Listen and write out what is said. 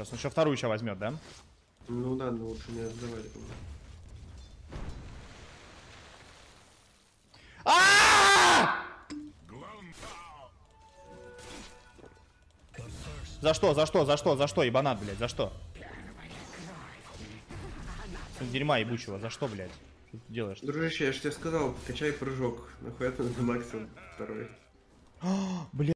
Сейчас он еще вторую еще возьмет, да? Ну да, но лучше не отдавать. А! За что, за что, за что, за что, ебанат, блядь, за что? Дерьма ебучего, за что, блядь? Что ты делаешь? Дружище, я же тебе сказал, качай прыжок. Нахуя ты на максимум второй. Блядь.